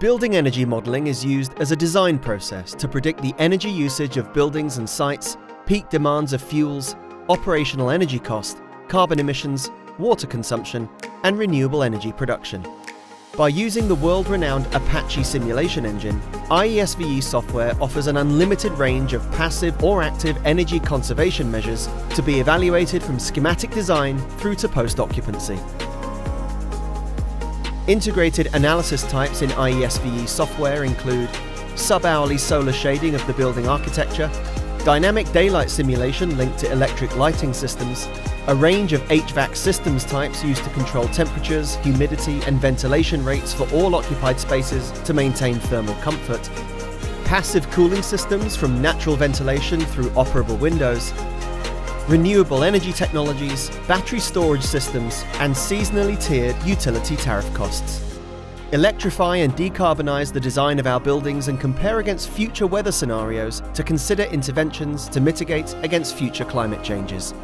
Building energy modelling is used as a design process to predict the energy usage of buildings and sites, peak demands of fuels, operational energy cost, carbon emissions, water consumption, and renewable energy production. By using the world-renowned Apache simulation engine, IESVE software offers an unlimited range of passive or active energy conservation measures to be evaluated from schematic design through to post-occupancy. Integrated analysis types in IESVE software include sub-hourly solar shading of the building architecture, dynamic daylight simulation linked to electric lighting systems, a range of HVAC systems types used to control temperatures, humidity and ventilation rates for all occupied spaces to maintain thermal comfort, passive cooling systems from natural ventilation through operable windows, renewable energy technologies, battery storage systems, and seasonally tiered utility tariff costs. Electrify and decarbonise the design of our buildings and compare against future weather scenarios to consider interventions to mitigate against future climate changes.